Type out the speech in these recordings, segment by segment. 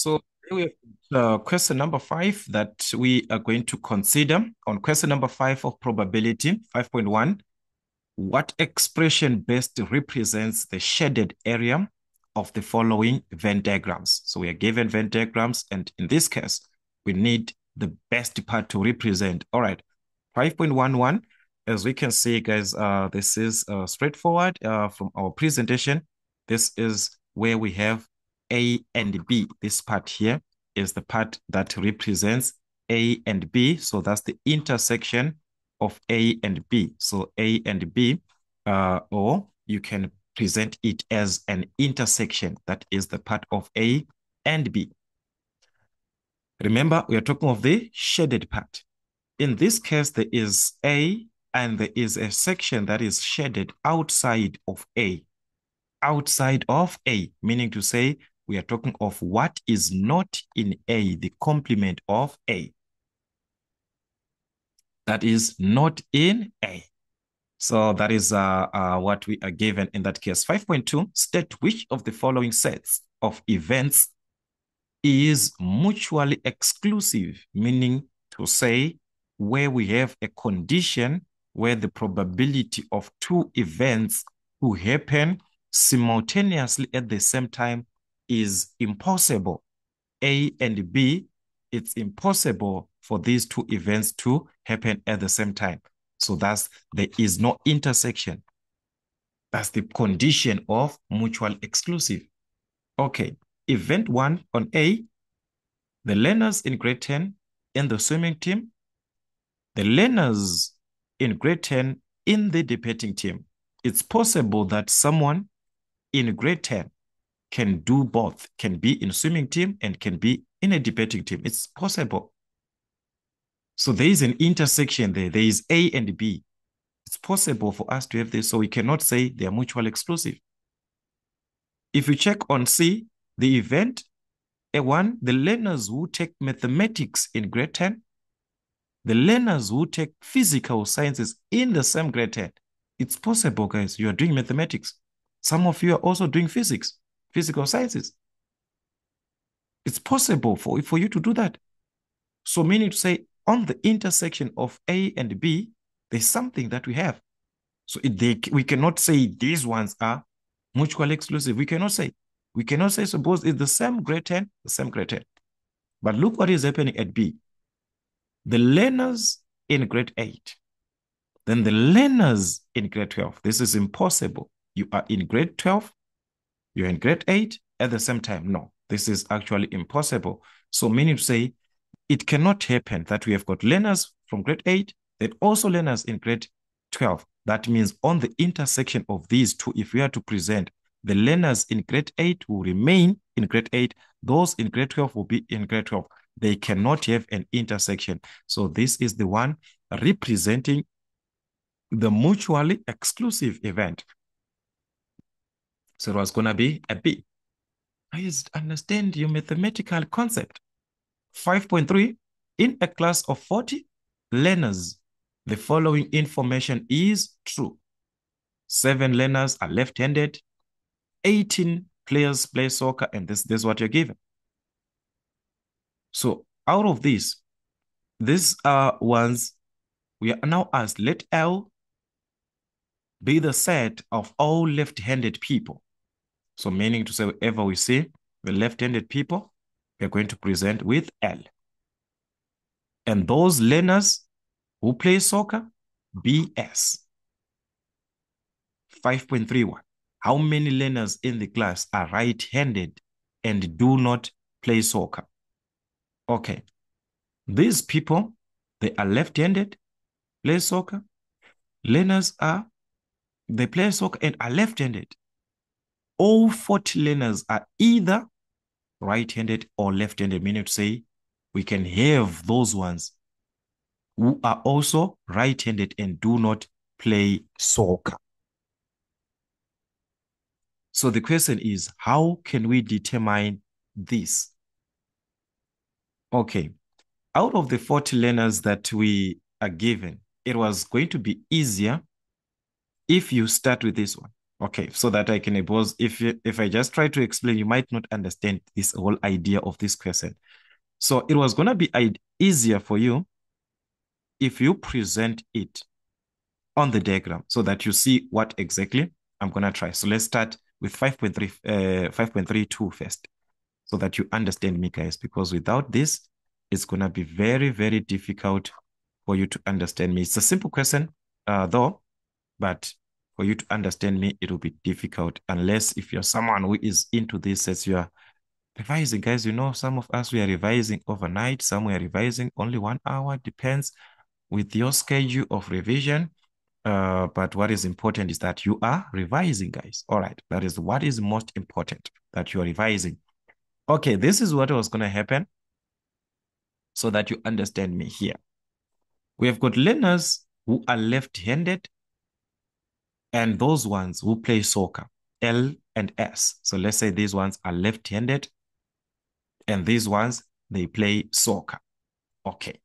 So we uh, question number five that we are going to consider. On question number five of probability, 5.1, what expression best represents the shaded area of the following Venn diagrams? So we are given Venn diagrams, and in this case, we need the best part to represent. All right, 5.11, as we can see, guys, uh, this is uh, straightforward uh, from our presentation. This is where we have A and B. This part here is the part that represents A and B. So that's the intersection of A and B. So A and B, uh, or you can present it as an intersection. That is the part of A and B. Remember, we are talking of the shaded part. In this case, there is A and there is a section that is shaded outside of A. Outside of A, meaning to say we are talking of what is not in A, the complement of A. That is not in A. So that is uh, uh, what we are given in that case. 5.2, state which of the following sets of events is mutually exclusive, meaning to say where we have a condition where the probability of two events to happen simultaneously at the same time is impossible. A and B, it's impossible for these two events to happen at the same time. So that's there is no intersection. That's the condition of mutual exclusive. Okay, event one on A, the learners in grade 10 in the swimming team, the learners in grade 10 in the debating team. It's possible that someone in grade 10 can do both, can be in swimming team and can be in a debating team. It's possible. So there is an intersection there. There is A and B. It's possible for us to have this, so we cannot say they are mutually exclusive. If we check on C, the event, A1, the learners who take mathematics in grade 10, the learners who take physical sciences in the same grade 10, it's possible, guys, you are doing mathematics. Some of you are also doing physics, physical sciences. It's possible for, for you to do that. So meaning to say, on the intersection of A and B, there's something that we have. So they, we cannot say these ones are mutually exclusive. We cannot say. We cannot say, suppose it's the same grade 10, the same grade 10. But look what is happening at B. The learners in grade 8, then the learners in grade 12. This is impossible. You are in grade 12, you're in grade 8 at the same time. No, this is actually impossible. So meaning to say, it cannot happen that we have got learners from grade 8, then also learners in grade 12. That means on the intersection of these two, if we are to present the learners in grade 8 will remain in grade 8, those in grade 12 will be in grade 12. They cannot have an intersection. So this is the one representing the mutually exclusive event. So it was going to be a B. I understand your mathematical concept. 5.3, in a class of 40 learners, the following information is true. Seven learners are left-handed, 18 players play soccer, and this, this is what you're given. So out of this, these are ones we are now asked, let L be the set of all left-handed people. So meaning to say, wherever we see the left-handed people, we're going to present with L. And those learners who play soccer, BS. 5.31. How many learners in the class are right-handed and do not play soccer? Okay. These people, they are left-handed, play soccer. Learners are, they play soccer and are left-handed. All 40 learners are either right-handed or left-handed, meaning to say we can have those ones who are also right-handed and do not play soccer. So the question is, how can we determine this? Okay, out of the 40 learners that we are given, it was going to be easier if you start with this one. Okay, so that I can suppose if if I just try to explain, you might not understand this whole idea of this question. So it was gonna be easier for you if you present it on the diagram so that you see what exactly I'm gonna try. So let's start with 5.3 uh, 5.32 first so that you understand me guys because without this it's gonna be very very difficult for you to understand me. It's a simple question uh, though, but for you to understand me, it will be difficult unless if you're someone who is into this as you are revising. Guys, you know, some of us, we are revising overnight. Some we are revising only one hour. Depends with your schedule of revision. Uh, but what is important is that you are revising, guys. All right. That is what is most important, that you are revising. Okay, this is what was going to happen so that you understand me here. We have got learners who are left-handed and those ones who play soccer, L and S. So let's say these ones are left-handed and these ones, they play soccer. Okay.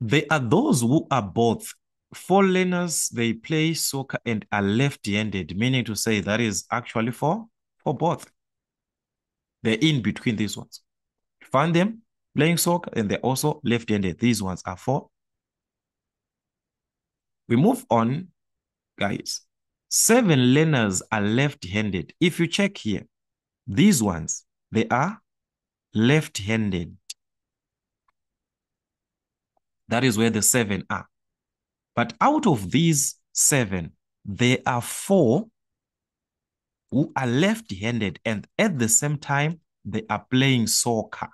There are those who are both. For learners, they play soccer and are left-handed, meaning to say that is actually for, for both. They're in between these ones. Find them playing soccer and they're also left-handed. These ones are for. We move on guys, seven learners are left-handed. If you check here, these ones, they are left-handed. That is where the seven are. But out of these seven, there are four who are left-handed and at the same time, they are playing soccer.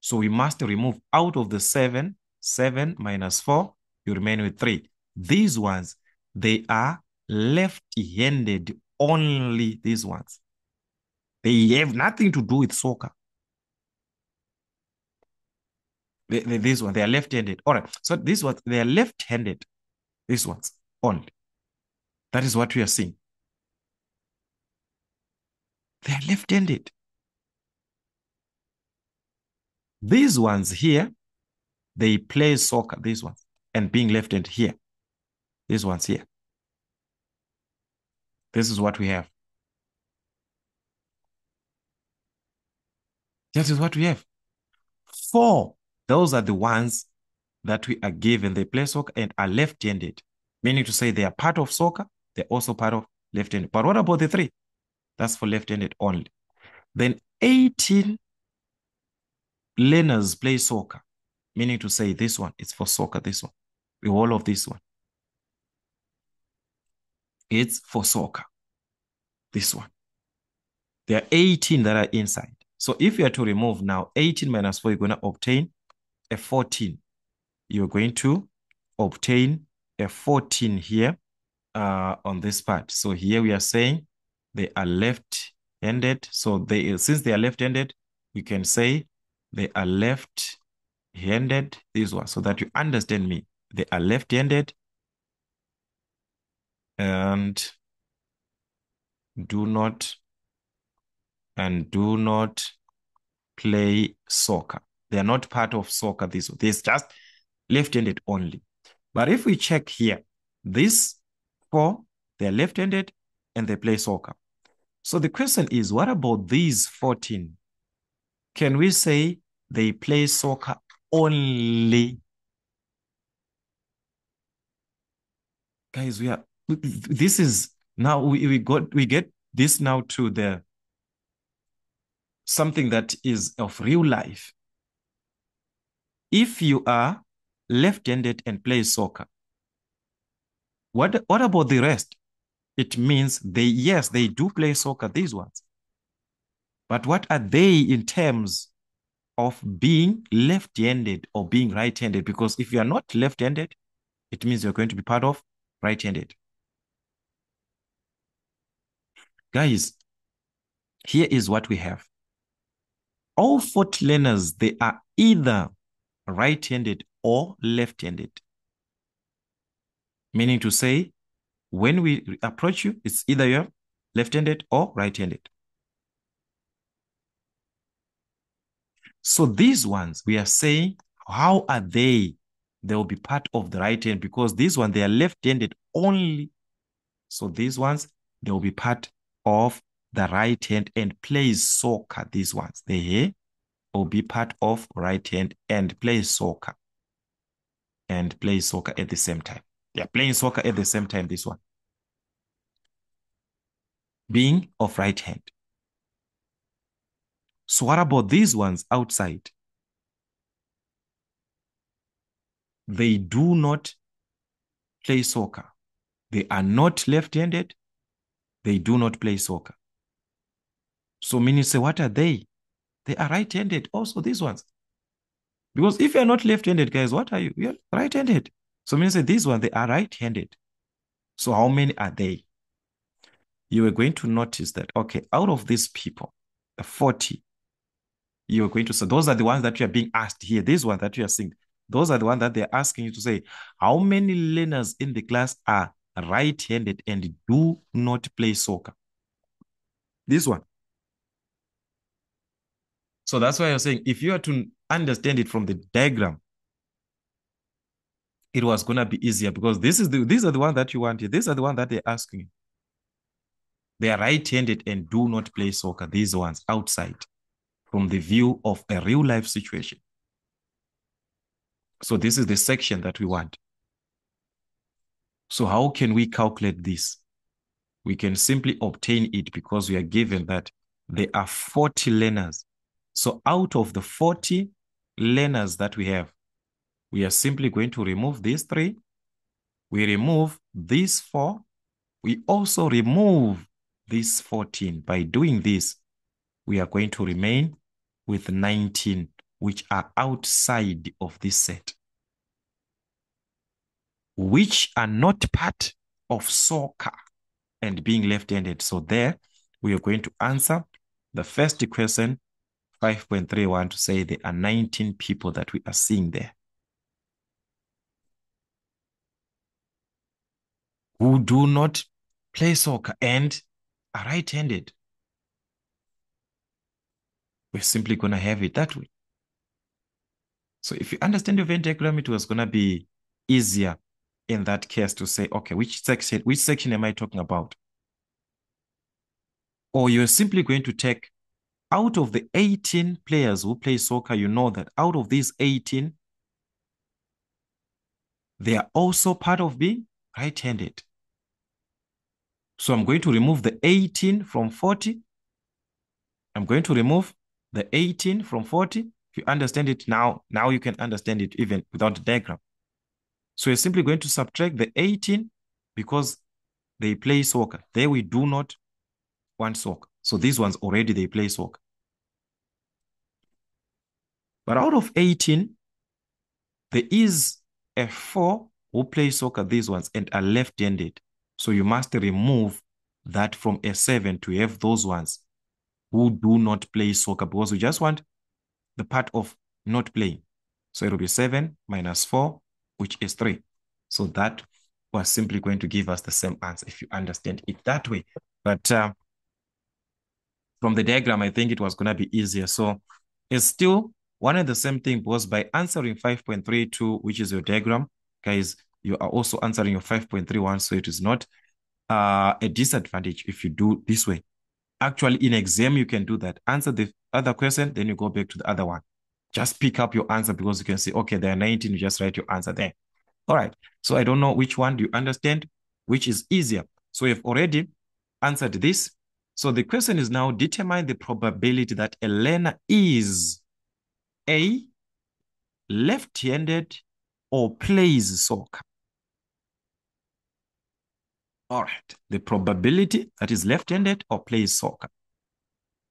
So we must remove out of the seven, seven minus four, you remain with three. These ones, they are left-handed only these ones. They have nothing to do with soccer. They, this one, they are left-handed. All right. So this one, they are left-handed. These ones only. That is what we are seeing. They are left-handed. These ones here, they play soccer, these ones, and being left-handed here. These ones here. This is what we have. That is what we have. Four, those are the ones that we are given. They play soccer and are left-handed, meaning to say they are part of soccer. They're also part of left-handed. But what about the three? That's for left-handed only. Then 18 learners play soccer, meaning to say this one, it's for soccer, this one. The whole of this one. It's for soccer. This one. There are 18 that are inside. So if you are to remove now 18 minus 4, you're going to obtain a 14. You're going to obtain a 14 here uh, on this part. So here we are saying they are left-handed. So they since they are left-handed, you can say they are left-handed. This one, so that you understand me. They are left-handed and do not and do not play soccer. They are not part of soccer. This is just left-handed only. But if we check here, these four, they're left-handed and they play soccer. So the question is, what about these 14? Can we say they play soccer only? Guys, we are this is now we, we got we get this now to the something that is of real life. If you are left-handed and play soccer, what what about the rest? It means they yes, they do play soccer, these ones. But what are they in terms of being left-handed or being right-handed? Because if you are not left-handed, it means you're going to be part of right-handed. Guys, here is what we have. All four learners, they are either right-handed or left-handed. Meaning to say, when we approach you, it's either you're left-handed or right-handed. So these ones, we are saying, how are they? They will be part of the right hand because this one, they are left-handed only So these ones, they will be part of the right hand and plays soccer. These ones, they will be part of right hand and play soccer. And play soccer at the same time. They are playing soccer at the same time, this one. Being of right hand. So what about these ones outside? They do not play soccer. They are not left-handed. They do not play soccer. So many say, what are they? They are right-handed. Also, these ones. Because if you're not left-handed, guys, what are you? You're right-handed. So many say, these ones, they are right-handed. So how many are they? You are going to notice that, okay, out of these people, the 40, you are going to say, those are the ones that you are being asked here. These ones that you are seeing, those are the ones that they're asking you to say, how many learners in the class are right-handed and do not play soccer? This one. So that's why you're saying, if you are to understand it from the diagram, it was to be easier because this is the these are the ones that you wanted. These are the ones that they're asking. They are right-handed and do not play soccer. These ones outside from the view of a real life situation. So this is the section that we want. So how can we calculate this? We can simply obtain it because we are given that there are 40 learners. So out of the 40 learners that we have, we are simply going to remove these three. We remove these four. We also remove this 14. By doing this, we are going to remain with 19, which are outside of this set, which are not part of soccer and being left-handed. So there, we are going to answer the first question, 5.31, to say there are 19 people that we are seeing there. Who do not play soccer and are right-handed. We're simply going to have it that way. So if you understand your Venn diagram, it was going to be easier in that case to say, okay, which section, which section am I talking about? Or you're simply going to take out of the 18 players who play soccer, you know that out of these 18, they are also part of being right-handed. So I'm going to remove the 18 from 40. I'm going to remove the 18 from 40. If you understand it now, now you can understand it even without the diagram. So you're simply going to subtract the 18 because they play soccer. There we do not want soccer. So these ones already they play soccer. But out of 18, there is a four who play soccer, these ones, and are left-handed. So you must remove that from a seven to have those ones who do not play soccer because we just want the part of not playing. So it will be seven minus four, which is three. So that was simply going to give us the same answer if you understand it that way. But uh, from the diagram, I think it was going to be easier. So it's still one and the same thing because by answering 5.32, which is your diagram, guys, you are also answering your 5.31. So it is not uh, a disadvantage if you do this way. Actually, in exam, you can do that. Answer the other question, then you go back to the other one. Just pick up your answer because you can say, okay, there are 19, you just write your answer there. All right. So I don't know which one do you understand, which is easier. So you've already answered this. So the question is now determine the probability that a learner is A, left-handed or plays soccer. All right, the probability that is left-handed or plays soccer.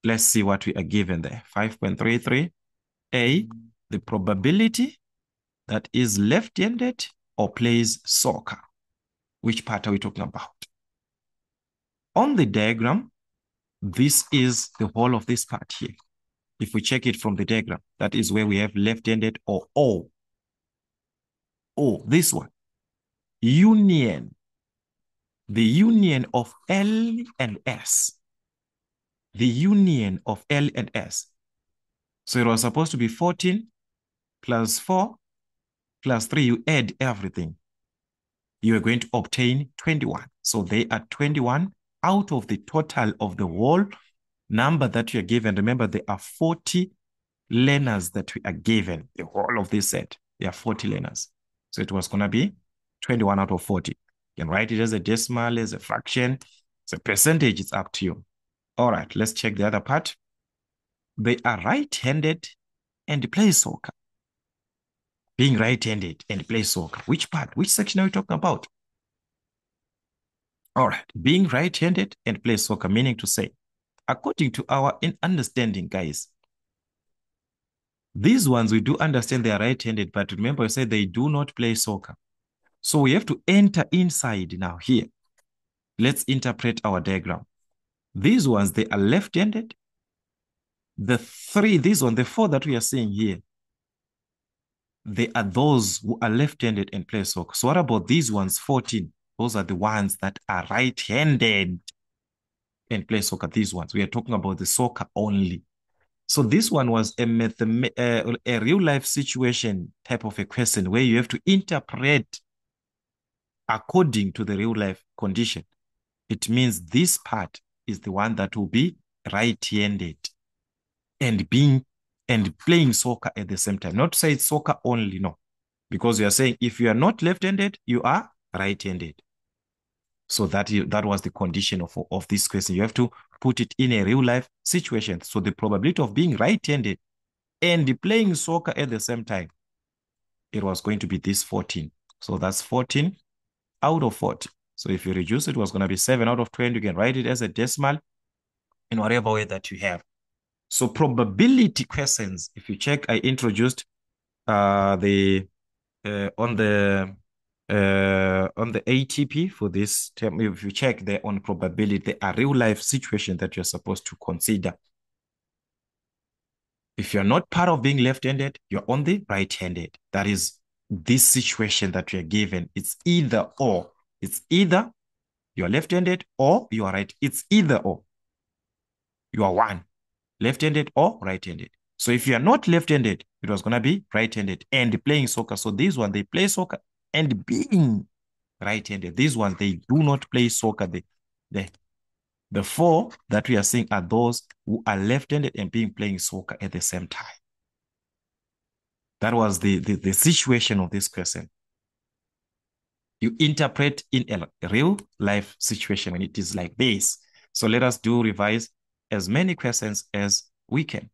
Let's see what we are given there. 5.33. A, the probability that is left-handed or plays soccer. Which part are we talking about? On the diagram, this is the whole of this part here. If we check it from the diagram, that is where we have left-handed or O. O, this one. Union the union of L and S. The union of L and S. So it was supposed to be 14 plus 4 plus 3. You add everything. you are going to obtain 21. So they are 21 out of the total of the whole number that you are given. Remember, there are 40 learners that we are given, the whole of this set. There are 40 learners. So it was going to be 21 out of 40. You can write it as a decimal, as a fraction, as a percentage. It's up to you. All right, let's check the other part. They are right-handed and play soccer. Being right-handed and play soccer. Which part? Which section are we talking about? All right, being right-handed and play soccer, meaning to say, according to our understanding, guys, these ones, we do understand they are right-handed, but remember I said they do not play soccer. So we have to enter inside now here. Let's interpret our diagram. These ones, they are left-handed. The three, these one, the four that we are seeing here, they are those who are left-handed and play soccer. So what about these ones, 14? Those are the ones that are right-handed and play soccer. These ones, we are talking about the soccer only. So this one was a, uh, a real life situation type of a question where you have to interpret according to the real life condition. It means this part is the one that will be right-handed and being and playing soccer at the same time. Not to say it's soccer only, no. Because you are saying if you are not left-handed, you are right-handed. So that that was the condition of, of this question. You have to put it in a real life situation. So the probability of being right-handed and playing soccer at the same time, it was going to be this 14. So that's 14 out of 40. So if you reduce it, it was going to be 7 out of 20. You can write it as a decimal in whatever way that you have. So probability questions, if you check, I introduced uh, the uh, on the uh, on the ATP for this term, if you check there on probability, a real life situation that you're supposed to consider. If you're not part of being left-handed, you're on the right-handed. That is this situation that you're given. It's either or. It's either you're left-handed or you are right. It's either or. You are one, left-handed or right-handed. So if you are not left-handed, it was going to be right-handed and playing soccer. So this one, they play soccer and being right-handed. These ones, they do not play soccer. They, they, the four that we are seeing are those who are left-handed and being playing soccer at the same time. That was the, the, the situation of this question. You interpret in a real life situation when it is like this. So let us do revise as many questions as we can.